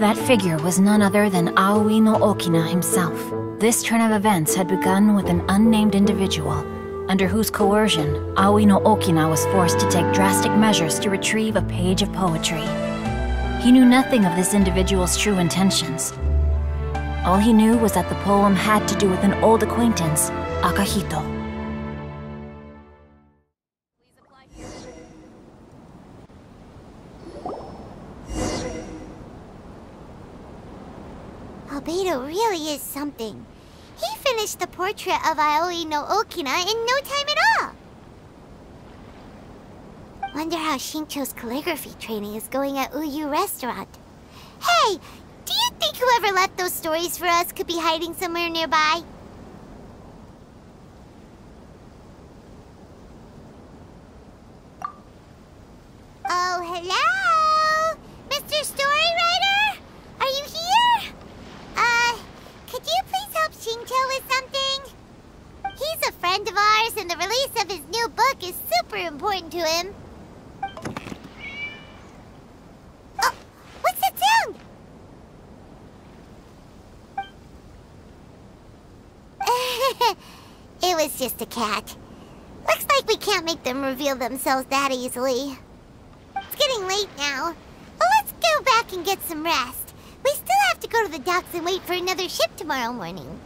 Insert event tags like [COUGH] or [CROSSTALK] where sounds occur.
That figure was none other than Aoi no Okina himself. This turn of events had begun with an unnamed individual, under whose coercion, Aoi no Okina was forced to take drastic measures to retrieve a page of poetry. He knew nothing of this individual's true intentions. All he knew was that the poem had to do with an old acquaintance, Akahito. Albedo really is something. He finished the portrait of Aoi no Okina in no time at all. Wonder how Shincho's calligraphy training is going at Uyuu Restaurant. Hey, do you think whoever left those stories for us could be hiding somewhere nearby? Oh, hello? Mr. Storywriter? Are you here? Uh, could you please help Shincho with something? He's a friend of ours, and the release of his new book is super important to him. Oh, what's that sound? [LAUGHS] it was just a cat. Looks like we can't make them reveal themselves that easily. It's getting late now. Well, let's go back and get some rest. We still have to go to the docks and wait for another ship tomorrow morning.